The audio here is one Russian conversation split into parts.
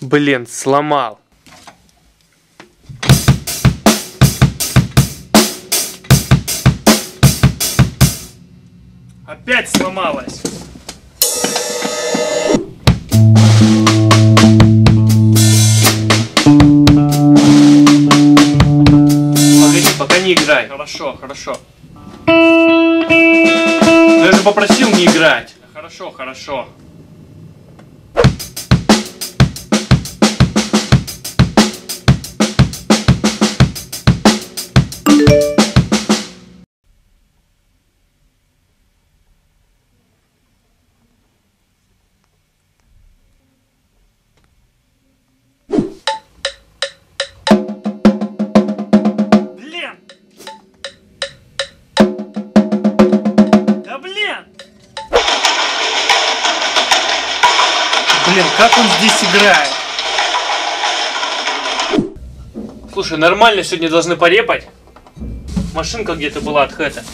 Блин, сломал. Опять сломалась. Погоди, пока не играй. Хорошо, хорошо. Ну, Я же попросил не играть. Хорошо, хорошо. Как он здесь играет? Слушай, нормально сегодня должны порепать. Машинка где-то была от Хэта.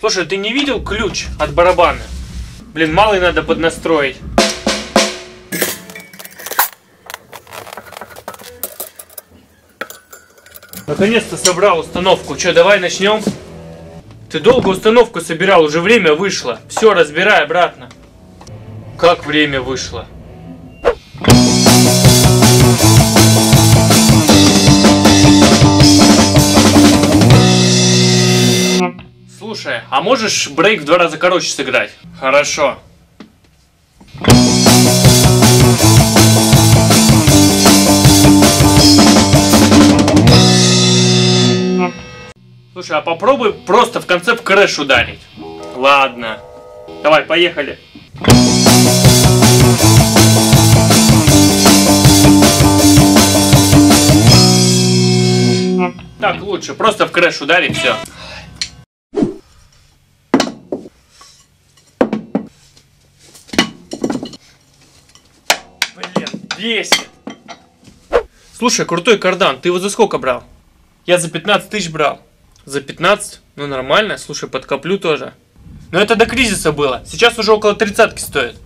Слушай, ты не видел ключ от барабана? Блин, малый надо поднастроить. Наконец-то собрал установку. Че, давай начнем? Ты долго установку собирал, уже время вышло. Все, разбирай обратно. Как время вышло? Слушай, а можешь брейк в два раза короче сыграть? Хорошо. Слушай, а попробуй просто в конце в крэш ударить. Ладно. Давай, поехали. Так лучше, просто в крэш ударить, все. Блин, бесит. Слушай, крутой кардан, ты его за сколько брал? Я за 15 тысяч брал. За 15? Ну нормально, слушай, подкоплю тоже. Но это до кризиса было. Сейчас уже около тридцатки стоит.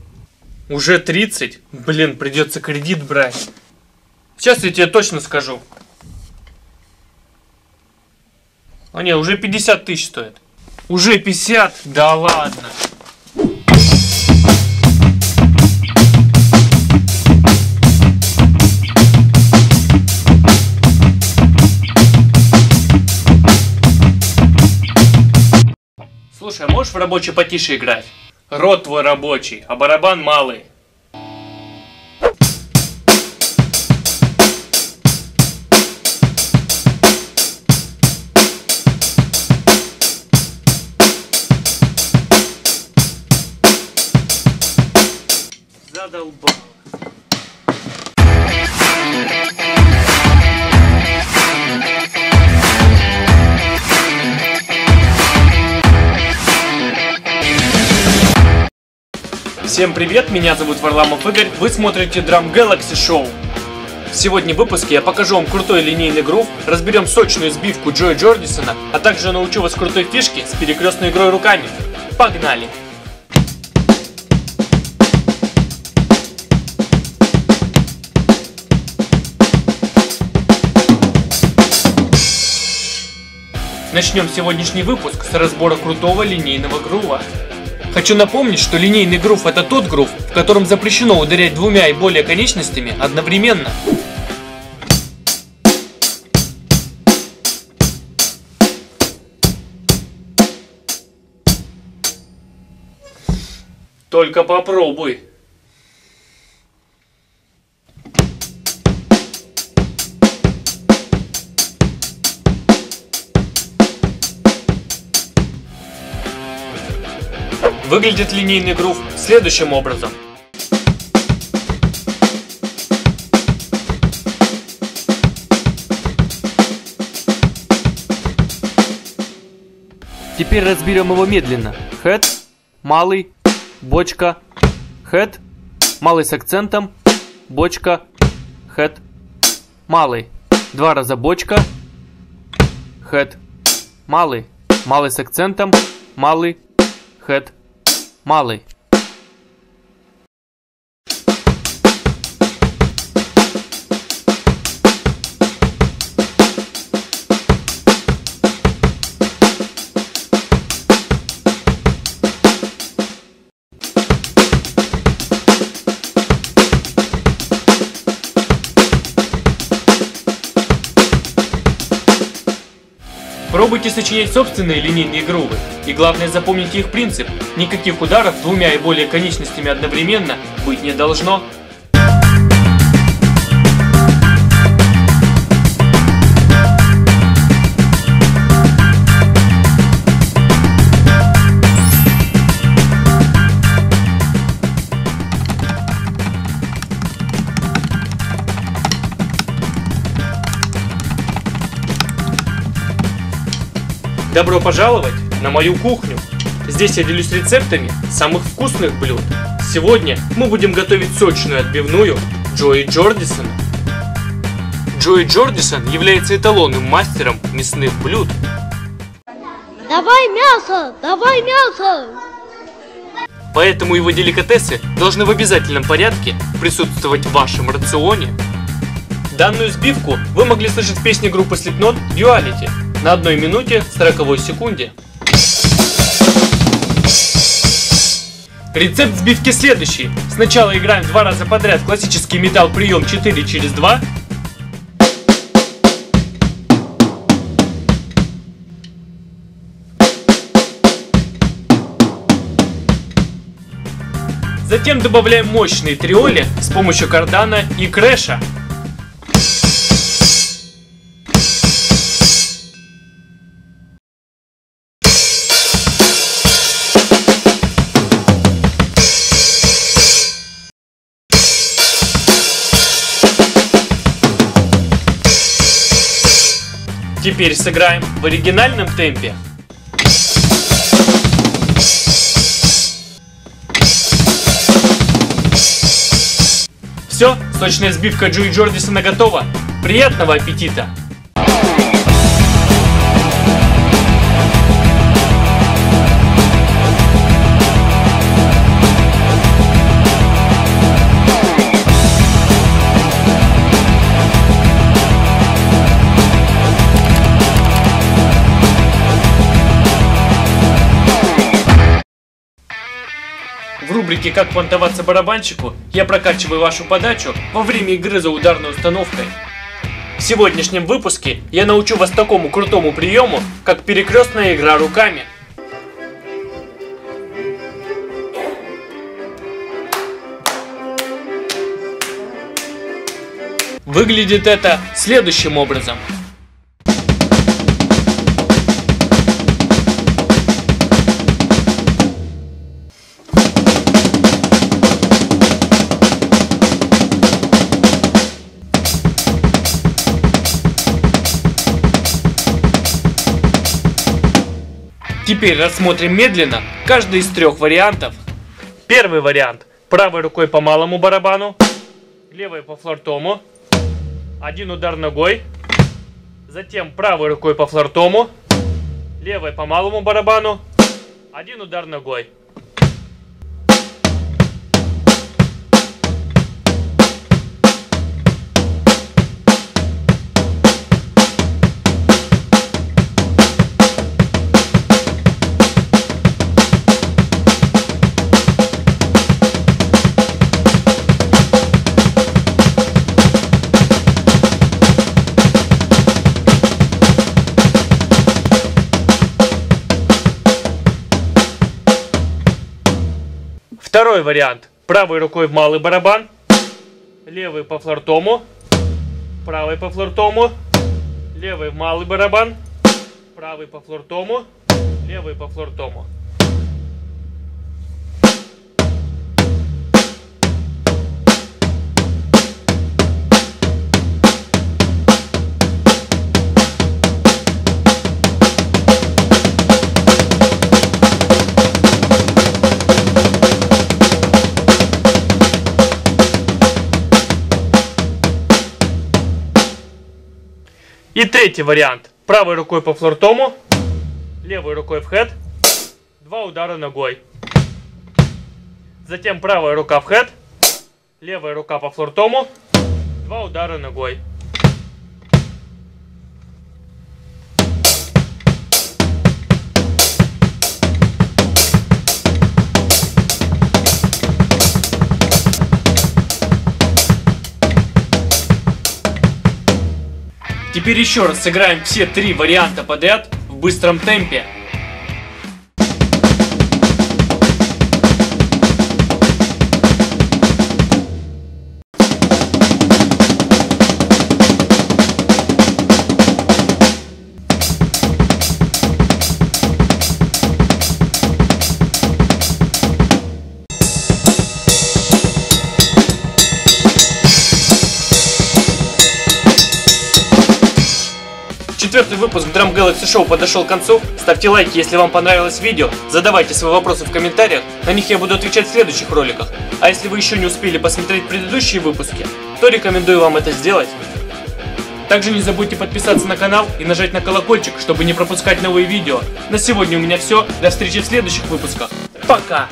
Уже 30? Блин, придется кредит брать. Сейчас я тебе точно скажу. А не, уже 50 тысяч стоит. Уже 50? Да ладно. Слушай, а можешь в рабочий потише играть? Рот твой рабочий, а барабан малый. Задолбал. Всем привет, меня зовут Варламов Игорь, вы смотрите Drum Galaxy Show. Сегодня в выпуске я покажу вам крутой линейный грув, разберем сочную сбивку Джоя Джордисона, а также научу вас крутой фишке с перекрестной игрой руками. Погнали! Начнем сегодняшний выпуск с разбора крутого линейного грува. Хочу напомнить, что линейный грув это тот грув, в котором запрещено ударять двумя и более конечностями одновременно. Только попробуй. Выглядит линейный грув следующим образом. Теперь разберем его медленно. Хэт, малый, бочка, хэт, малый с акцентом, бочка, хэт, малый. Два раза бочка, хэт, малый, малый с акцентом, малый, хэт, малый. Попробуйте сочинять собственные линейные грувы. И главное запомните их принцип. Никаких ударов двумя и более конечностями одновременно быть не должно. Добро пожаловать на мою кухню. Здесь я делюсь рецептами самых вкусных блюд. Сегодня мы будем готовить сочную отбивную Джои Джордисона. Джои Джордисон является эталонным мастером мясных блюд. Давай мясо! Давай мясо! Поэтому его деликатесы должны в обязательном порядке присутствовать в вашем рационе. Данную сбивку вы могли слышать в песне группы Slipknot Duality на 1 минуте 40 секунде. Рецепт сбивки следующий. Сначала играем два раза подряд классический металл прием 4 через 2. Затем добавляем мощные триоли с помощью кардана и крэша. Теперь сыграем в оригинальном темпе. Все, сочная сбивка Джуи Джордисона готова. Приятного аппетита! Рубрике «Как понтоваться барабанщику» я прокачиваю вашу подачу во время игры за ударной установкой. В сегодняшнем выпуске я научу вас такому крутому приему, как перекрестная игра руками. Выглядит это следующим образом. Теперь рассмотрим медленно каждый из трех вариантов. Первый вариант. Правой рукой по малому барабану, левой по флортому, один удар ногой, затем правой рукой по флортому, левой по малому барабану, один удар ногой. Второй вариант. Правой рукой в малый барабан, левый по флортому, правый по флортому, левый в малый барабан, правый по флортому, левый по флортому. Третий вариант. Правой рукой по флортому, левой рукой в хед, два удара ногой. Затем правая рука в хед, левая рука по флортому, два удара ногой. Теперь еще раз сыграем все три варианта подряд в быстром темпе. Четвертый выпуск Drum Galaxy Show подошел к концу. Ставьте лайки, если вам понравилось видео. Задавайте свои вопросы в комментариях. На них я буду отвечать в следующих роликах. А если вы еще не успели посмотреть предыдущие выпуски, то рекомендую вам это сделать. Также не забудьте подписаться на канал и нажать на колокольчик, чтобы не пропускать новые видео. На сегодня у меня все. До встречи в следующих выпусках. Пока!